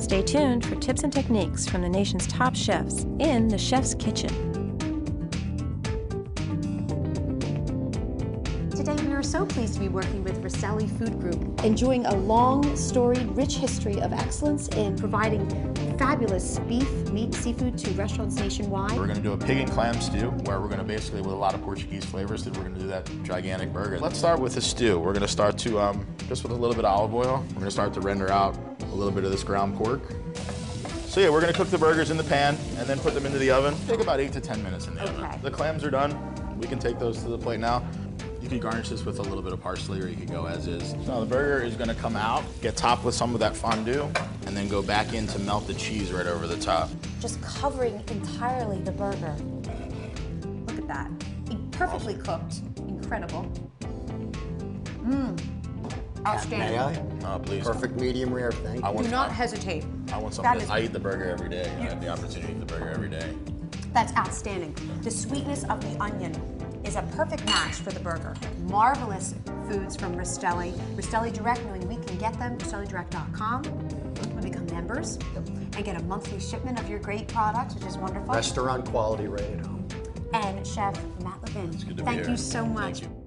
Stay tuned for tips and techniques from the nation's top chefs in the Chef's Kitchen. Today we are so pleased to be working with Rastelli Food Group, enjoying a long, storied, rich history of excellence in providing fabulous beef, meat, seafood to restaurants nationwide. We're gonna do a pig and clam stew, where we're gonna basically, with a lot of Portuguese flavors, that we're gonna do that gigantic burger. Let's start with the stew. We're gonna start to, um, just with a little bit of olive oil, we're gonna start to render out a little bit of this ground pork. So yeah, we're gonna cook the burgers in the pan and then put them into the oven. Take about eight to 10 minutes in the Okay. oven. The clams are done. We can take those to the plate now. You can garnish this with a little bit of parsley or you can go as is. So the burger is gonna come out, get topped with some of that fondue, and then go back in to melt the cheese right over the top. Just covering entirely the burger. Look at that. Perfectly cooked. Incredible. Mmm. Outstanding. May I? Oh, please. Perfect medium rare, thank I you. want Do not some. hesitate. I want something. That of I eat the burger every day. I have the opportunity to eat the burger every day. That's outstanding. The sweetness of the onion is a perfect match for the burger. Marvelous foods from Rastelli. Rastelli Direct, knowing we can get them, rastellidirect.com. We become members and get a monthly shipment of your great products, which is wonderful. Restaurant quality right at home. And Chef Matt Levin, Good to be thank here. you so much. Thank you.